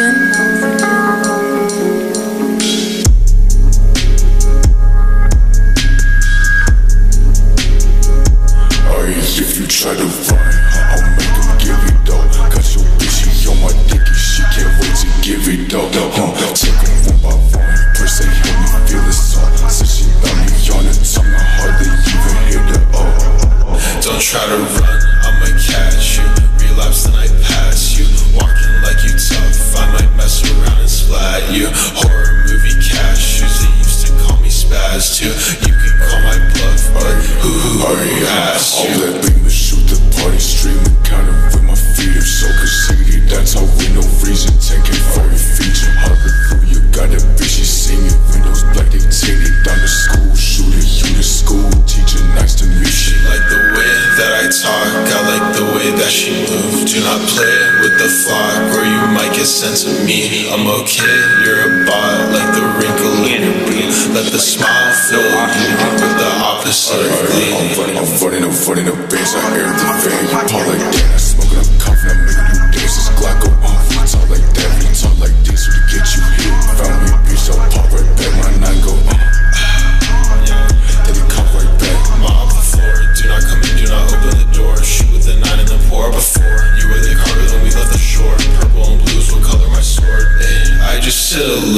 If way that she move. Do not play with the flock, or you might get sent to me. I'm okay, you're a bot, like the wrinkle in your brow. Let the smile fill you with the opposite of I'm glee. running, I'm running, I'm running the base. I air the van. You pop like that. I smoking, I'm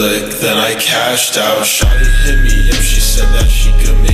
lick, then I cashed out. Shotty hit me if she said that she could